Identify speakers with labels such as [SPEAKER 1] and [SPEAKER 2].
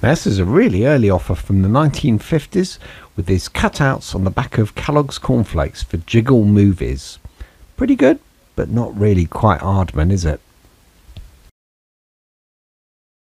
[SPEAKER 1] This is a really early offer from the 1950s with these cutouts on the back of Kellogg's cornflakes for Jiggle Movies. Pretty good, but not really quite Aardman, is it?